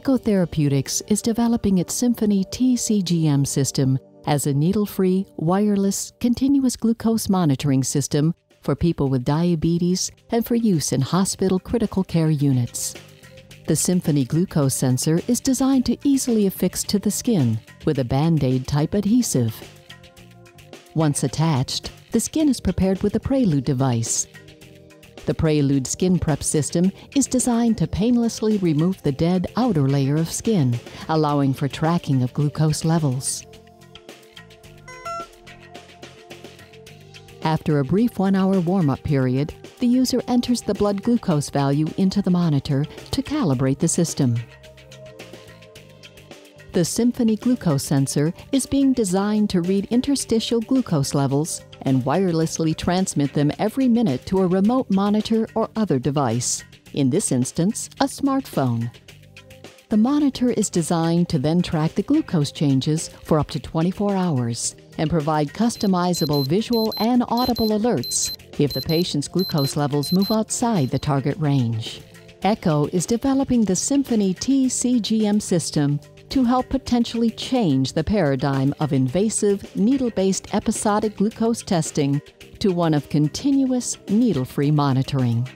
Echo Therapeutics is developing its Symphony TCGM system as a needle free, wireless, continuous glucose monitoring system for people with diabetes and for use in hospital critical care units. The Symphony glucose sensor is designed to easily affix to the skin with a band aid type adhesive. Once attached, the skin is prepared with a Prelude device. The Prelude skin prep system is designed to painlessly remove the dead outer layer of skin, allowing for tracking of glucose levels. After a brief one hour warm up period, the user enters the blood glucose value into the monitor to calibrate the system. The Symphony glucose sensor is being designed to read interstitial glucose levels and wirelessly transmit them every minute to a remote monitor or other device, in this instance, a smartphone. The monitor is designed to then track the glucose changes for up to 24 hours and provide customizable visual and audible alerts if the patient's glucose levels move outside the target range. Echo is developing the Symphony TCGM system to help potentially change the paradigm of invasive, needle based episodic glucose testing to one of continuous, needle free monitoring.